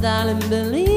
darling, believe.